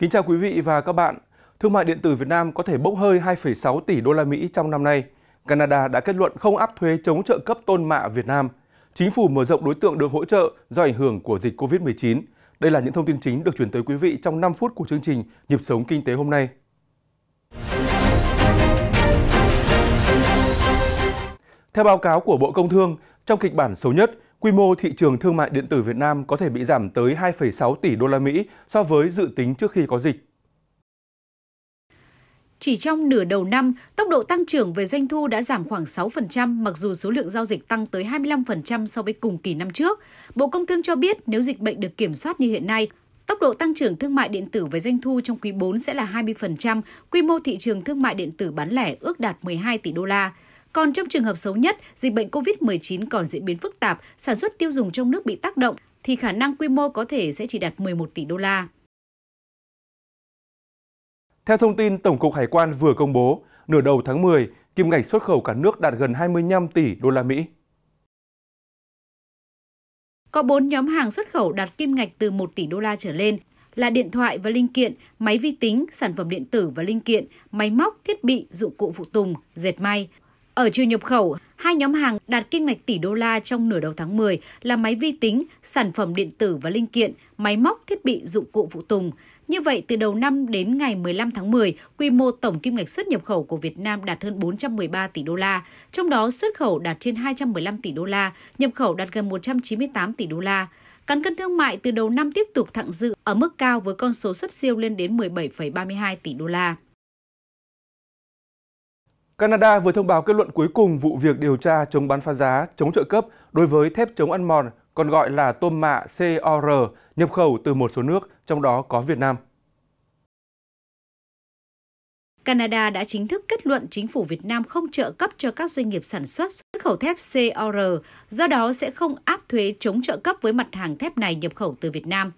Kính chào quý vị và các bạn. Thương mại điện tử Việt Nam có thể bốc hơi 2,6 tỷ đô la Mỹ trong năm nay. Canada đã kết luận không áp thuế chống trợ cấp tôn mạ Việt Nam. Chính phủ mở rộng đối tượng được hỗ trợ do ảnh hưởng của dịch COVID-19. Đây là những thông tin chính được chuyển tới quý vị trong 5 phút của chương trình Nhịp sống kinh tế hôm nay. Theo báo cáo của Bộ Công Thương, trong kịch bản xấu nhất, quy mô thị trường thương mại điện tử Việt Nam có thể bị giảm tới 2,6 tỷ đô la Mỹ so với dự tính trước khi có dịch. Chỉ trong nửa đầu năm, tốc độ tăng trưởng về doanh thu đã giảm khoảng 6%, mặc dù số lượng giao dịch tăng tới 25% so với cùng kỳ năm trước. Bộ Công Thương cho biết nếu dịch bệnh được kiểm soát như hiện nay, tốc độ tăng trưởng thương mại điện tử về doanh thu trong quý 4 sẽ là 20%, quy mô thị trường thương mại điện tử bán lẻ ước đạt 12 tỷ đô la. Còn trong trường hợp xấu nhất, dịch bệnh COVID-19 còn diễn biến phức tạp, sản xuất tiêu dùng trong nước bị tác động, thì khả năng quy mô có thể sẽ chỉ đạt 11 tỷ đô la. Theo thông tin Tổng cục Hải quan vừa công bố, nửa đầu tháng 10, kim ngạch xuất khẩu cả nước đạt gần 25 tỷ đô la Mỹ. Có 4 nhóm hàng xuất khẩu đạt kim ngạch từ 1 tỷ đô la trở lên là điện thoại và linh kiện, máy vi tính, sản phẩm điện tử và linh kiện, máy móc, thiết bị, dụng cụ phụ tùng, dệt may. Ở chiều nhập khẩu, hai nhóm hàng đạt kim ngạch tỷ đô la trong nửa đầu tháng 10 là máy vi tính, sản phẩm điện tử và linh kiện, máy móc, thiết bị, dụng cụ phụ tùng. Như vậy, từ đầu năm đến ngày 15 tháng 10, quy mô tổng kim ngạch xuất nhập khẩu của Việt Nam đạt hơn 413 tỷ đô la, trong đó xuất khẩu đạt trên 215 tỷ đô la, nhập khẩu đạt gần 198 tỷ đô la. Cán cân thương mại từ đầu năm tiếp tục thặng dự ở mức cao với con số xuất siêu lên đến 17,32 tỷ đô la. Canada vừa thông báo kết luận cuối cùng vụ việc điều tra chống bán phá giá, chống trợ cấp đối với thép chống ăn mòn, còn gọi là tôm mạ COR, nhập khẩu từ một số nước, trong đó có Việt Nam. Canada đã chính thức kết luận chính phủ Việt Nam không trợ cấp cho các doanh nghiệp sản xuất xuất khẩu thép COR, do đó sẽ không áp thuế chống trợ cấp với mặt hàng thép này nhập khẩu từ Việt Nam.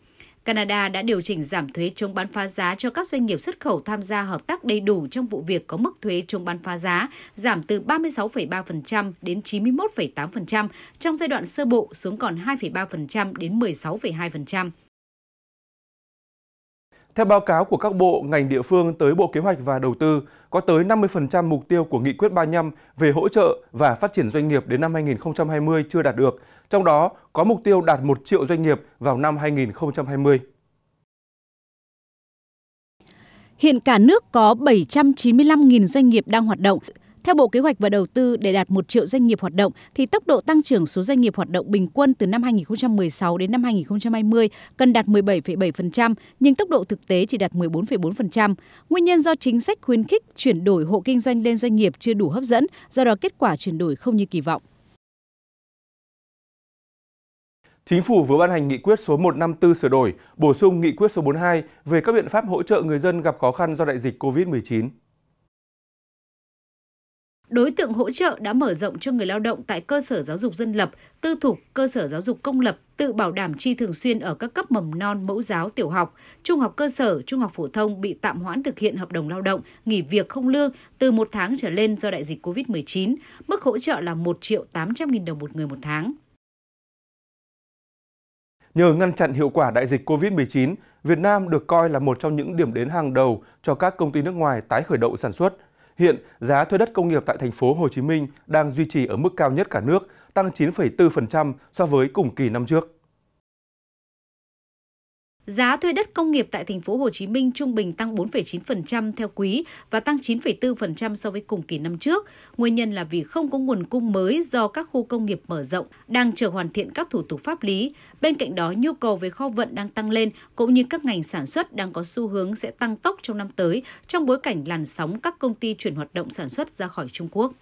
Canada đã điều chỉnh giảm thuế chống bán phá giá cho các doanh nghiệp xuất khẩu tham gia hợp tác đầy đủ trong vụ việc có mức thuế chống bán phá giá giảm từ 36,3% đến 91,8% trong giai đoạn sơ bộ xuống còn 2,3% đến 16,2%. Theo báo cáo của các bộ, ngành địa phương tới Bộ Kế hoạch và Đầu tư, có tới 50% mục tiêu của Nghị quyết 35 về hỗ trợ và phát triển doanh nghiệp đến năm 2020 chưa đạt được, trong đó có mục tiêu đạt 1 triệu doanh nghiệp vào năm 2020. Hiện cả nước có 795.000 doanh nghiệp đang hoạt động, theo Bộ Kế hoạch và Đầu tư, để đạt 1 triệu doanh nghiệp hoạt động thì tốc độ tăng trưởng số doanh nghiệp hoạt động bình quân từ năm 2016 đến năm 2020 cần đạt 17,7%, nhưng tốc độ thực tế chỉ đạt 14,4%. Nguyên nhân do chính sách khuyến khích chuyển đổi hộ kinh doanh lên doanh nghiệp chưa đủ hấp dẫn, do đó kết quả chuyển đổi không như kỳ vọng. Chính phủ vừa ban hành nghị quyết số 154 sửa đổi, bổ sung nghị quyết số 42 về các biện pháp hỗ trợ người dân gặp khó khăn do đại dịch COVID-19 đối tượng hỗ trợ đã mở rộng cho người lao động tại cơ sở giáo dục dân lập, tư thục, cơ sở giáo dục công lập tự bảo đảm chi thường xuyên ở các cấp mầm non, mẫu giáo, tiểu học, trung học cơ sở, trung học phổ thông bị tạm hoãn thực hiện hợp đồng lao động, nghỉ việc không lương từ một tháng trở lên do đại dịch COVID-19. Mức hỗ trợ là 1 triệu 800 nghìn đồng một người một tháng. Nhờ ngăn chặn hiệu quả đại dịch COVID-19, Việt Nam được coi là một trong những điểm đến hàng đầu cho các công ty nước ngoài tái khởi động sản xuất – Hiện, giá thuê đất công nghiệp tại thành phố Hồ Chí Minh đang duy trì ở mức cao nhất cả nước, tăng 9,4% so với cùng kỳ năm trước. Giá thuê đất công nghiệp tại thành phố Hồ Chí Minh trung bình tăng 4,9% theo quý và tăng 9,4% so với cùng kỳ năm trước. Nguyên nhân là vì không có nguồn cung mới do các khu công nghiệp mở rộng đang chờ hoàn thiện các thủ tục pháp lý. Bên cạnh đó, nhu cầu về kho vận đang tăng lên cũng như các ngành sản xuất đang có xu hướng sẽ tăng tốc trong năm tới trong bối cảnh làn sóng các công ty chuyển hoạt động sản xuất ra khỏi Trung Quốc.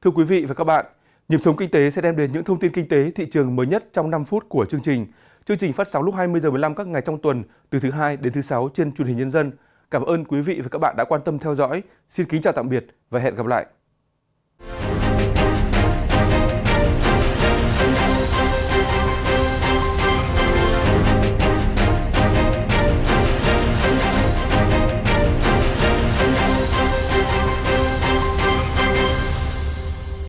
Thưa quý vị và các bạn, Nhịp sống kinh tế sẽ đem đến những thông tin kinh tế thị trường mới nhất trong 5 phút của chương trình. Chương trình phát sóng lúc 20 giờ 15 các ngày trong tuần, từ thứ hai đến thứ sáu trên truyền hình nhân dân. Cảm ơn quý vị và các bạn đã quan tâm theo dõi. Xin kính chào tạm biệt và hẹn gặp lại.